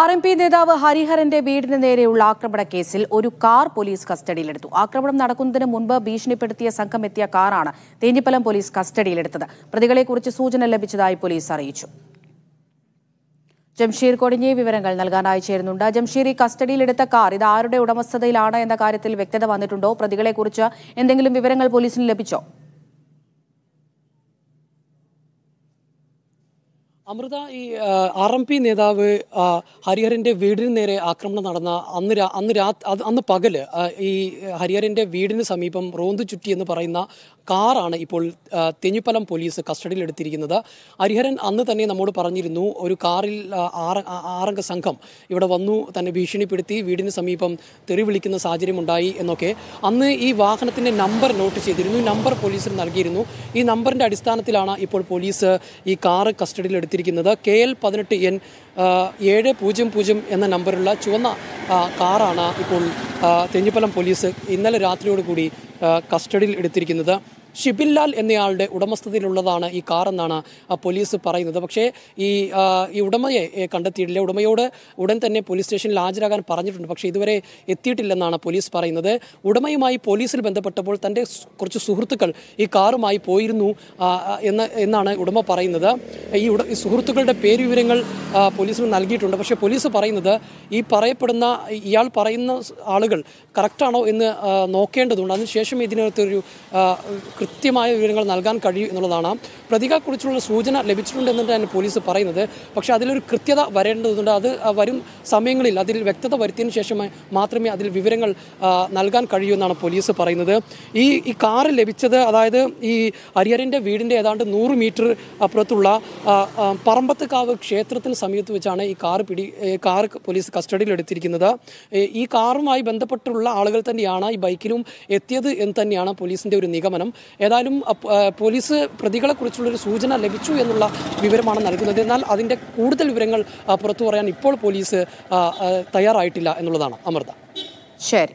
R M P നേതാവ് ഹരിഹരന്റെ വീടിന് നേരെയുള്ള ആക്രമണ കേസിൽ ഒരു കാർ പോലീസ് കസ്റ്റഡിയിലെടുത്തു. ആക്രമണം നടക്കുന്നതിന് മുൻപ് ഭീഷണിപ്പെടുത്തിയ സംഘം എത്തിയ കാറാണ് തേഞ്ഞിപ്പലം പോലീസ് കസ്റ്റഡിയിലെടുത്തത്. പ്രതികളെക്കുറിച്ച് സൂചന ലഭിച്ചതായി പോലീസ് അറിയിച്ചു. ജംഷീർ കൊടിഞ്ഞി വിവരങ്ങൾ നൽകാനായി ചേരുന്നുണ്ട്. ജംഷീർ ഈ കസ്റ്റഡിയിലെടുത്ത കാർ ഇത് ആരുടെ ഉടമസ്ഥതയിലാണ് എന്ന കാര്യത്തിൽ വ്യക്തത വന്നിട്ടുണ്ടോ? പ്രതികളെക്കുറിച്ച് എന്തെങ്കിലും വിവരങ്ങൾ പോലീസിന് ലഭിച്ചോ? അമൃത ഈ ആർ എം പി നേതാവ് ഹരിഹരന്റെ വീടിന് നേരെ ആക്രമണം നടന്ന അന്ന് അന്ന് രാ അന്ന് പകൽ ഈ ഹരിഹരന്റെ വീടിന് സമീപം റോന്തു ചുറ്റി എന്ന് പറയുന്ന കാറാണ് ഇപ്പോൾ തെഞ്ഞിപ്പലം പോലീസ് കസ്റ്റഡിയിൽ എടുത്തിരിക്കുന്നത്. ഹരിഹരൻ അന്ന് തന്നെ നമ്മോട് പറഞ്ഞിരുന്നു ഒരു കാറിൽ ആറ് ആറംഗ സംഘം ഇവിടെ വന്നു തന്നെ ഭീഷണിപ്പെടുത്തി വീടിന് സമീപം തെറി വിളിക്കുന്ന സാഹചര്യം ഉണ്ടായി എന്നൊക്കെ. അന്ന് ഈ വാഹനത്തിന്റെ നമ്പർ നോട്ട് ചെയ്തിരുന്നു നമ്പർ പോലീസിന് നൽകിയിരുന്നു. ഈ നമ്പറിന്റെ അടിസ്ഥാനത്തിലാണ് ഇപ്പോൾ പോലീസ് ഈ കാറ് കസ്റ്റഡിയിൽ എടുത്തിരിക്കുന്നത് കെ എൽ പതിനെട്ട് എൻ ഏഴ് പൂജ്യം പൂജ്യം എന്ന നമ്പറുള്ള ചുവന്ന കാറാണ് ഇപ്പോൾ തെഞ്ഞിപ്പലം പോലീസ് ഇന്നലെ രാത്രിയോടുകൂടി കസ്റ്റഡിയിൽ എടുത്തിരിക്കുന്നത്. ഷിബിൻലാൽ എന്നയാളുടെ ഉടമസ്ഥതയിലുള്ളതാണ് ഈ കാർ എന്നാണ് പോലീസ് പറയുന്നത്. പക്ഷേ ഈ ഈ ഉടമയെ കണ്ടെത്തിയിട്ടില്ല. ഉടമയോട് ഉടൻ തന്നെ പോലീസ് സ്റ്റേഷനിൽ ഹാജരാകാൻ പറഞ്ഞിട്ടുണ്ട്. പക്ഷേ ഇതുവരെ എത്തിയിട്ടില്ലെന്നാണ് പോലീസ് പറയുന്നത്. ഉടമയുമായി പോലീസിൽ ബന്ധപ്പെട്ടപ്പോൾ തന്റെ കുറച്ച് സുഹൃത്തുക്കൾ ഈ കാറുമായി പോയിരുന്നു എന്ന് എന്നാണ് ഉടമ പറയുന്നത്. ഈ ഉട സുഹൃത്തുക്കളുടെ പേര് വിവരങ്ങൾ പോലീസിന് നൽകിയിട്ടുണ്ട്. പക്ഷേ പോലീസ് പറയുന്നത് ഈ പറയപ്പെടുന്ന ഇയാൾ പറയുന്ന ആളുകൾ കറക്റ്റാണോ എന്ന് നോക്കേണ്ടതുണ്ട്. അതിനുശേഷം ഇതിനകത്തൊരു കൃത്യമായ വിവരങ്ങൾ നൽകാൻ കഴിയൂ എന്നുള്ളതാണ്. പ്രതികളെക്കുറിച്ചുള്ള സൂചന ലഭിച്ചിട്ടുണ്ട് എന്ന് പോലീസ് പറയുന്നത്. പക്ഷേ അതിലൊരു കൃത്യത വരേണ്ടതുണ്ട്. അത് വരും സമയങ്ങളിൽ അതിൽ വ്യക്തത വരുത്തിയതിനു ശേഷം മാത്രമേ അതിൽ വിവരങ്ങൾ നൽകാൻ കഴിയൂ എന്നാണ് പോലീസ് പറയുന്നത്. ഈ ഈ കാറ് ലഭിച്ചത് അതായത് ഈ ഹരിഹരന്റെ വീടിന്റെ ഏതാണ്ട് നൂറ് മീറ്റർ അപ്പുറത്തുള്ള പറമ്പത്തുകാവ് ക്ഷേത്രത്തിന് സമീപത്ത് വെച്ചാണ് ഈ കാർ പിടി കാർ പോലീസ് കസ്റ്റഡിയിൽ എടുത്തിരിക്കുന്നത്. ഈ കാറുമായി ബന്ധപ്പെട്ടുള്ള ആളുകൾ തന്നെയാണ് ഈ ബൈക്കിലും എത്തിയത് എന്ന് തന്നെയാണ് പോലീസിന്റെ ഒരു നിഗമനം. ഏതായാലും പോലീസ് പ്രതികളെക്കുറിച്ചുള്ള കുറിച്ചുള്ളൊരു സൂചന ലഭിച്ചു എന്നുള്ള വിവരമാണ് നൽകുന്നത്. എന്നാൽ അതിന്റെ കൂടുതൽ വിവരങ്ങൾ പുറത്തു പറയാൻ ഇപ്പോൾ പോലീസ് തയ്യാറായിട്ടില്ല എന്നുള്ളതാണ്. അമൃത. ശരി.